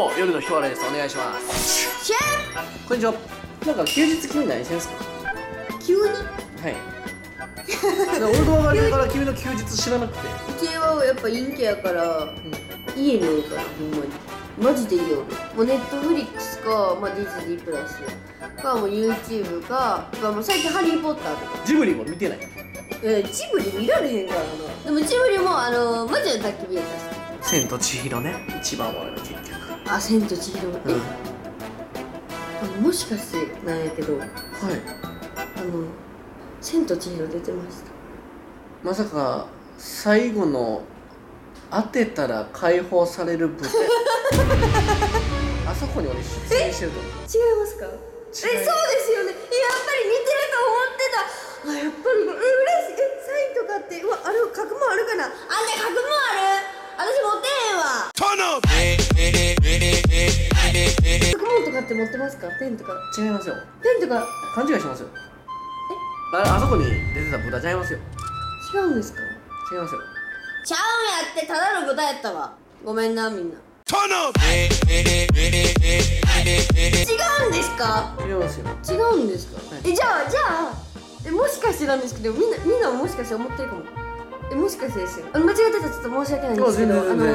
も夜のひとわらです。お願いします。シェこんにちは。なんか休日君何してんすか？ー急に？はい。俺と別れてから君の休日知ら。なくてうちはやっぱ陰キャやから家におるからほんまにマジで家おるもうネットフリックスか、まあ、ディズニープラスかもう YouTube か。かもう最近ハリー・ポッターとか。ジブリも見てない。えジブリ見られへんからな。でもジブリもあの魔女の宅急便やったし千と千尋ね。一番多いの結局あ千と千尋え、うん。あのもしかしてなんやけどはい。あの千と千尋出てました？まさか最後の当てたら解放される舞台 あそこに俺出演してると思う。違いますか？えそうですよね。えやっぱり似てると思ってた。あやっぱりえ嬉しい。えサインとかってうわあれ角もあるかな？って持ってますか？ペンとか。違いますよ。ペンとか。勘違いしますよ。ああそこに出てた豚ちゃいますよ。違うんですか？違いますよ。ちゃうんやってただの豚やったわ。ごめんなみんな。違うんですか？違いますよ。違うんですか、えじゃあじゃあえもしかしてなんですけどみんなみんなももしかして思ってるかも。えもしかしてですよ。あの間違ってたらちょっと申し訳ないんですけどあのエ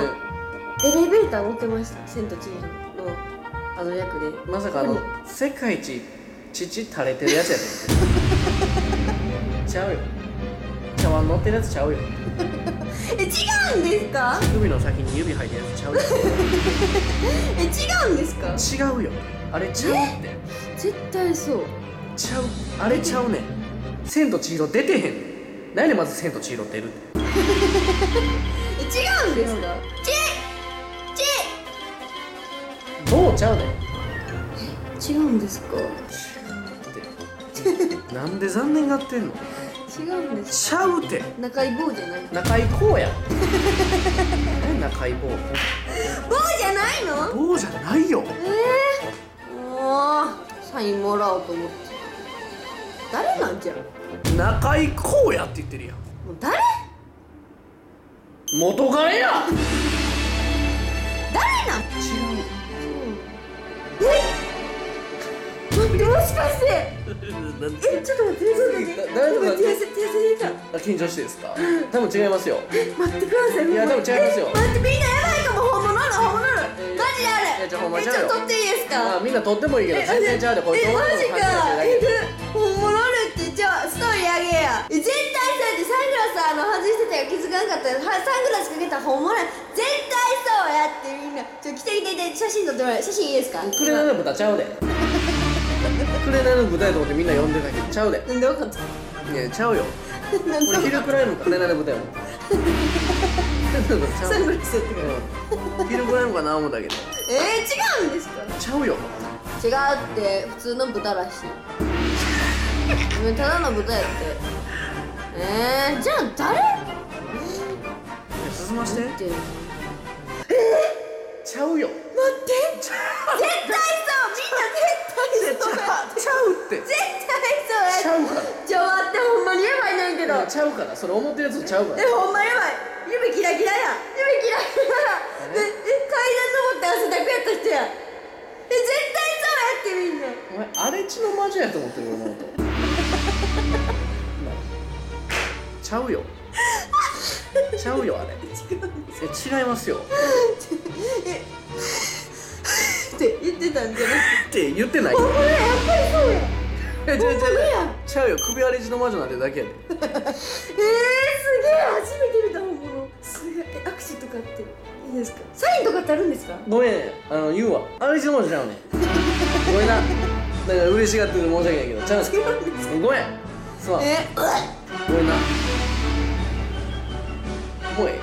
レベーター乗ってました「千と千尋」のあの役で。まさかあの世界一乳垂れてるやつやで。ちゃうよ。茶碗乗ってるやつちゃうよ。え違うんですか？海の先に指入ってるやつちゃうよ。え違うんですか？違うよ。あれちゃうって。絶対そう。ちゃう。あれちゃうねん。千と千尋出てへん。何でまず千と千尋出るって。え違うんですか？ちちどうちゃうねん。違うんですか？なんで残念がってんの？違うんですちゃうって。中井坊じゃない。中井こうや何中井棒坊じゃないの？棒じゃないよ。えー、もうサインもらおうと思って。誰なんじゃ？も中井こうやって言ってるやん。う誰？元彼や。誰なん？違え待ってもしかして？えちょっと待ってちょっと待ってだ誰と？かごめん手汗手汗出たあ緊張してですか？多分違いますよ。待ってくださいいや多分違いますよ。え待ってみんなやばいかも。本物の本物の。えーマジであれ。えちょっと撮っていいですか？まあみんな撮ってもいいけどえ全然ちゃうでこれえマジか。え本物のってじゃあストーリーあげや。え絶対そうやってサングラスあの外してたよ。気づかなかったサングラスかけたら本物や。絶対そうやってみんなちょ来て来て来て写真撮ってもらえ写真いいですか？クレナの豚ちゃうで。クレナの豚やと思ってみんな呼んでたけどちゃうで。なんでわかったい？やちゃうよ。なんで俺昼くらいのクレナの豚やもん サングラスやってからうん。昼くらいのかな思ったけど。えー、違うんですか？ちゃうよ。違うって普通の豚らしい。ただの豚やって。えー、じゃあ誰？進まして。ってちゃうよ。待って。絶対そう。みんな絶対そうちゃうって。絶対そうやゃうから。ちょ待ってほんまにやばいねんけど。いやちゃうから。それ思ってるやつちゃうから。えほんまやばい。指キラキラや。指キラキラや。ええ階段登って汗だくやった人や。え絶対そうやってみんな。お前荒れ地の魔女やと思ってる俺のことちゃうよちゃうよあれ。え違いますよ。って言ってたんじゃなくって言ってない。てほんまややっぱりそうや。え違う違うちゃうよ。首荒れ地の魔女なんてだけやで。えー、すげえ初めて見た本物。すげええ握手とかっていいですか？サインとかってあるんですか？ごめんあの言うわ。荒れ地の魔女ちゃうねん。ごめんな。なんか嬉しがってる申し訳ないけどちゃうんすごめん。すまん。えごめんなもういい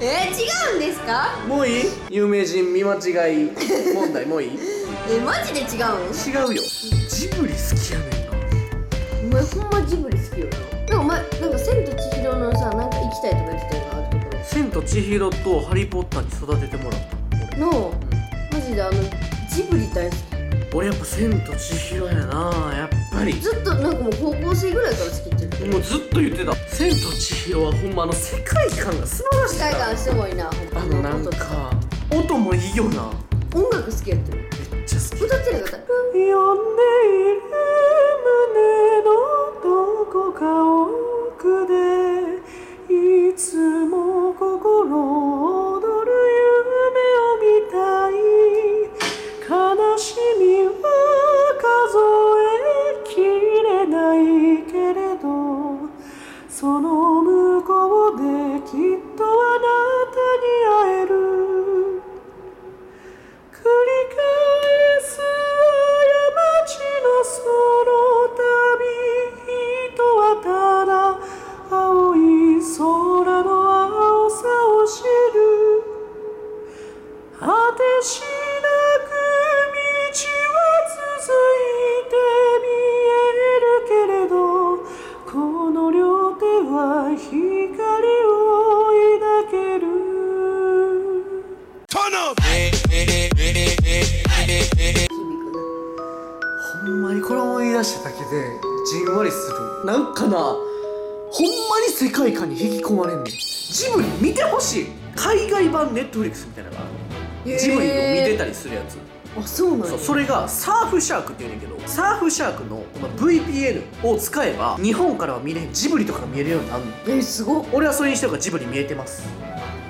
えー、違うんですか？もういい？有名人見間違い。問題もういい？えマジで違うん違うよ。ジブリ好きやねんな。お前ほんまジブリ好きよな。でもお前なんか千と千尋のさなんか行きたいとか言ってたよなあるとこ千と千尋とハリー・ポッターに育ててもらった。ろのマジであのジブリ大好俺やっぱ千と千尋やなやっぱり。きずっとなんかもう高校生ぐらいから好きってもうずっと言ってた。千と千尋はほんまあの世界観が素晴らしい世界観すごいな。ほんまあのなんか音もいいよな。音楽好きやってる。めっちゃ好き。歌ってなかった呼んでいるんわりするなんかなほんまに世界観に引き込まれんねん。ジブリ見てほしい。海外版ネットフリックスみたいなのがあるなジブリを見てたりするやつ。あそうなんや。そうそれがサーフシャークって言うねんけどサーフシャークの VPN を使えば日本からは見れへん。ジブリとかが見えるようになるの。えすごっ。俺はそれにしてるからジブリ見えてます。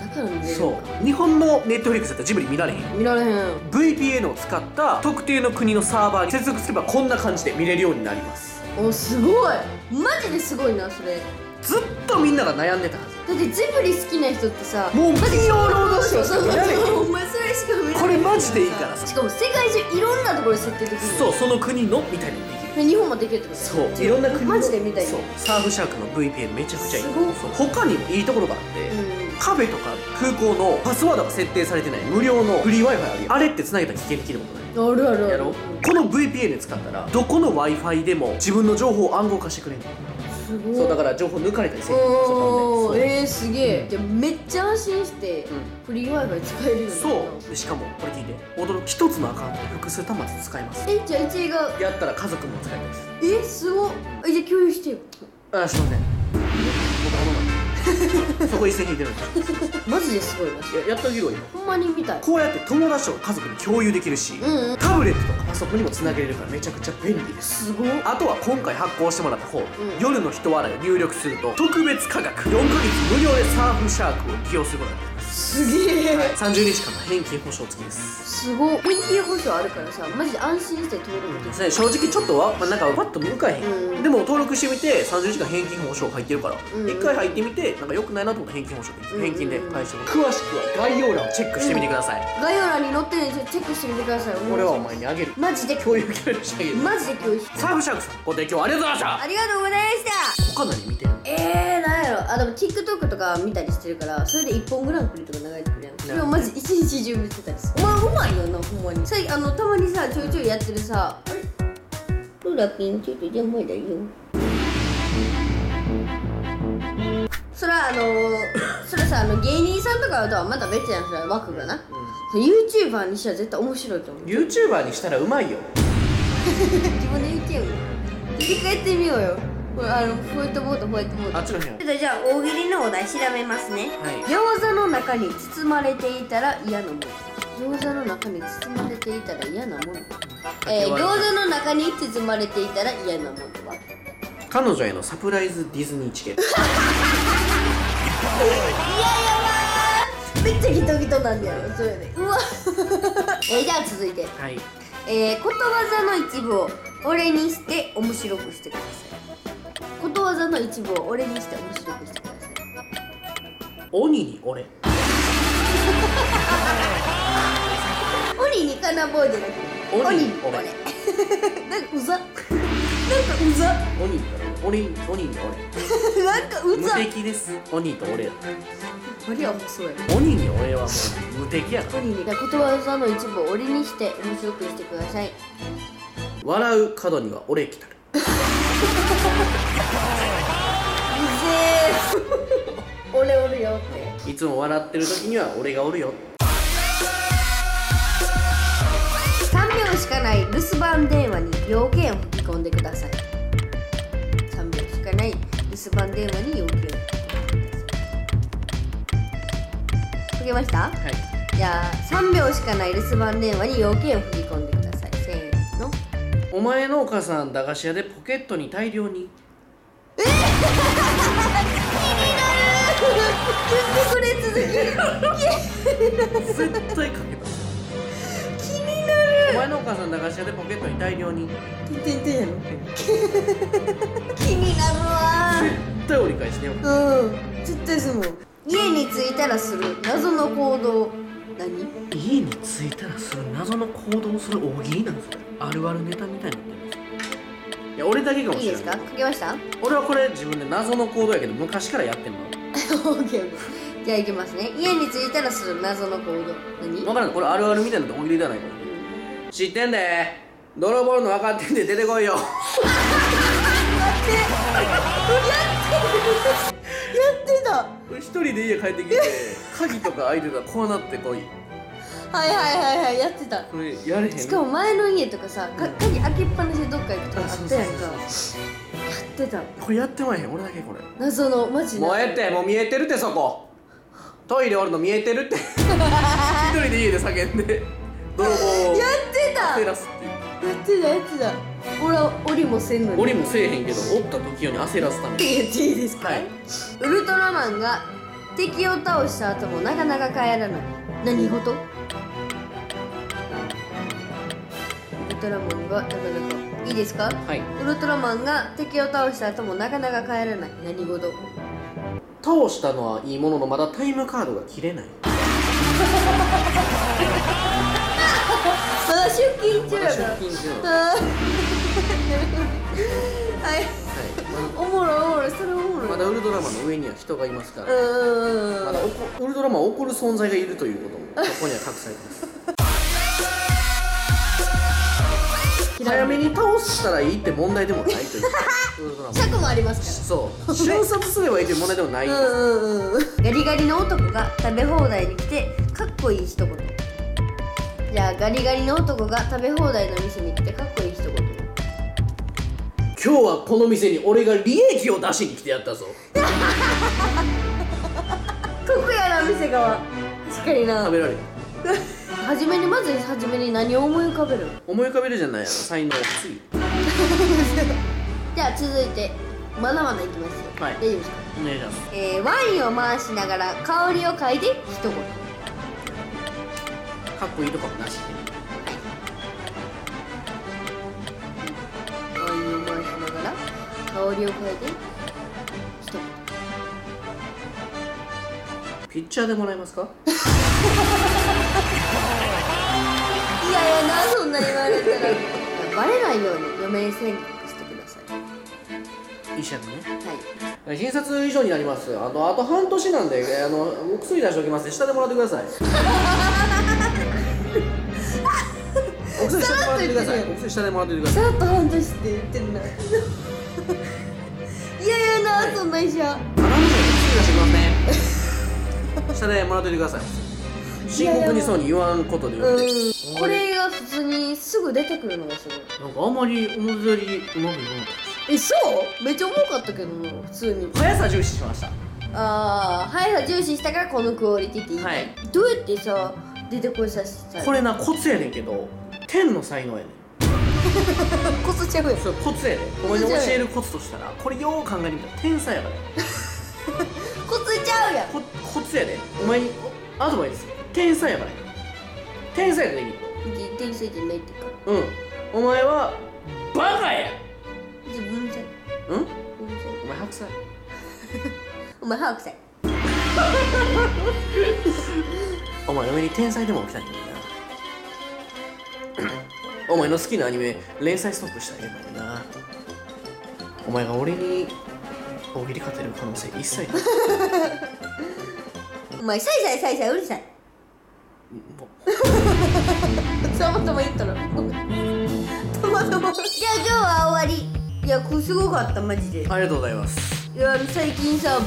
だから見そう。日本のネットフリックスだったらジブリ見られへん。よ見られへん。VPN を使った特定の国のサーバーに接続すればこんな感じで見れるようになりますおすごい。マジですごいなそれ。ずっとみんなが悩んでたはず。だってジブリ好きな人ってさもう金曜ロードショーしか見られへお前それしか見られへんこれマジでいいからさ。しかも世界中いろんなところで設定できる。そうその国のみたいにできる。で日本もできるってことそういろんな国のマジで見たいそう。サーフシャークの VPN めちゃくちゃいい。すごいそう。他にもいいところがあって、うんカフェとか空港のパスワードが設定されてない無料のフリー Wi-Fi あるやん。あれって繋げたら危険できることないあるあるやろこの VPN 使ったらどこの Wi-Fi でも自分の情報を暗号化してくれるすごい。そうだから情報抜かれたりせんおえー、すげえ。じゃあめっちゃ安心してフリー Wi-Fi 使えるようになったそう。でしかもこれ聞いて。驚き一つのアカウントで複数端末使えます。えじゃあ一位がやったら家族も使えたりす。るえすごっ。えじゃあ共有してよ。あすいませんそこ一線引いてるんですマジですごいな。いややっとあげろよほんまに見たい。こうやって友達とか家族に共有できるし、うんうん。タブレットとかパソコンにもつなげれるからめちゃくちゃ便利です。すごっ。あとは今回発行してもらった方、夜の人笑いを入力すると特別価格。4ヶ月無料でサーフシャークを利用することができますすげえ。30日間の返金保証付きです。すごっ返金保証あるからさマジで安心して登録できるね正直ちょっとは、まあ、なんかパッと向かえへん、うん。でも登録してみて30時間返金保証入ってるから、うん。一回入ってみてなんか良くないなと思ったら返金保証できる、うん。返金で返しても詳しくは概要欄をチェックしてみてください、概要欄に載ってるんでチェックしてみてください。これはお前にあげる。マジで。共有協力してあげる。マジで共有して。サーフシャークさんご提供ありがとうございましありがとうございました。た他何見てるえー、なんやろあでも TikTok とか見たりしてるからそれで一本グランプリとか流れてくるやん。それをマジ一日中見てたりする。お前うまいよなほんまに。さあのたまにさちょいちょいやってるさあれ？ラピンちょっと邪魔だよそれはあの それさあの芸人さんとかとはまた別やんそれは枠がな、YouTuber にしたら絶対面白いと思う。YouTuber にしたらうまいよ。自分で言ってよ。振り返ってみようよこれあのホワイトボードホワイトボードあっちの部屋ちょっとじゃあ大喜利のお題調べますね、はい。餃子の中に包まれていたら嫌なもの。餃子の中に包まれていたら嫌なもの。えー、餃子の中に包まれていたら嫌なものは？彼女へのサプライズディズニーチケット。めっちゃギトギトなんだよそれで。うわ。えー、じゃあ続いて。はい。えー、ことわざの一部を俺にして面白くしてくださいことわざの一部を俺にして面白くしてください鬼に俺鬼に金棒じゃなくて鬼に俺俺なんかうざなんかうざ鬼に俺鬼鬼に俺なんかう無敵です鬼と俺鬼はもうそうや鬼に俺はもう無敵やから鬼にことわざの一部を俺にして面白くしてください笑う角には俺来たる 俺おるよって。いつも笑ってる時には俺がおるよ。3秒しかない留守番電話に要件を吹き込んでください。3秒しかない留守番電話に要件を吹き込んでください。吹けました？はい。じゃあ3秒しかない留守番電話に要件を振り込んでください。せーの。お前のお母さん駄菓子屋でポケットに大量に絶対かけた。気になお前のお母さん駄菓子屋でポケットに大量に。るてんてんやろ気になるわ。絶対折り返してよ。うん。絶対するもん家に着いたらする謎の行動。何？家に着いたらする謎の行動をする大喜利なんですよ。あるあるネタみたいになってるんですよ。いや俺だけかもしれない。いいですか？書けました？俺はこれ自分で謎の行動やけど昔からやってんのオッケーオッケー。じゃあいきますね。家に着いたらする謎の行動。何？分からんこれあるあるみたいな大喜利ではないから知ってんで。泥棒の分かってんで出てこいよ。やってた。一人で家帰ってきて 鍵とか開いてたらこうなってこい。はいはいはいはいやってた。これやれへんしかも前の家とかさか鍵開けっぱなしでどっか行くとかあったやんか。やってた。これやってまえへん。俺だけこれ。謎のマジもうえてもう見えてるってそこ。トイレおるの見えてるって。一人で家で叫んで。泥棒を やってた。焦らすっていう。やってたやってた。俺は檻もせんのに。俺もせえへんけどおった時用に焦らすために。言っていいですか、はい。ウルトラマンが敵を倒した後もなかなか帰らない。何事？ウルトラマンがなかなかいいですか？はい。ウルトラマンが敵を倒した後もなかなか帰らない。何事？倒したのはいいもののまだタイムカードが切れない。まだ出勤中まだやから出勤中。はい。はい。おもろいおもろい。それおもろい。まだウルトラマンの上には人がいますから、うーん。まだウルトラマンを怒る存在がいるということもそこには隠されてます早めに倒したらいいって問題でもないという。ウルトラマン尺もありますそう。瞬殺すればいいという問題でもない。んかです、らうんうんうん。ガリガリの男が食べ放題に来てかっこいい一言。じゃあガリガリの男が食べ放題の店に来てかっこいい一言。今日はこの店に俺が利益を出しに来てやったぞ。得やな店側。確かにな。食べられる 初めにまず初めに何を思い浮かべる？思い浮かべるじゃないやろ才能次 じゃあ続いてまだまだいきますよ。はい。大丈夫ですか？お願いします。えー、ワインを回しながら香りを嗅いで一言。かっこいいとかもなし。でワインを回しながら香りを嗅いで一言。ピッチャーでもらえますか？バレないように余命宣告してください。医者のね。はい診察以上になります。あのあと半年なんでえーあのお薬出しておきます。ね下でもらってください。お薬下でもらってください。お薬下でもらってください。さらっと半年って言ってるな いやいやなそんな医者。あなたにお薬出してきますね下でもらっててください深刻にそうに言わんことで言うて。うん。これが普通にすぐ出てくるのがすごい。なんかあんまり思ったよりうまくいかなかっえそう？めっちゃ重かったけどな普通に。た速さ重視しました。ああ速さ重視したからこのクオリティってはい。どうやってさ出てこいさせたこれなコツやねんけど天の才能やねん。コツちゃうやん。それコツやで。お前に教えるコツとしたらこれよう考えてみたら天才やから。コツちゃうやん。ココツやで。お前にアドバイス天才やから天才やで。できる天才じゃないってか。うん。お前はバカや。じゃ。うん？分お前白菜。お前早くせいお前嫁に天才でも起きたいんだよな。お前の好きなアニメ連載ストップしたらええのにな。お前が俺に大喜利勝てる可能性一切ない。お前さいさいさいさいうるさい。もたまたま言ったらたまたまじゃあ今日は終わりいやこれすごかったマジでありがとうございますいや最近さあの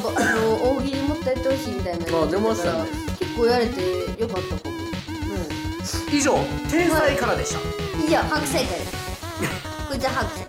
大喜利もっとやってほしいみたいなあ出ましたね結構やれてよかったかも以上天才からでした、うん。以上白菜からこいつは白菜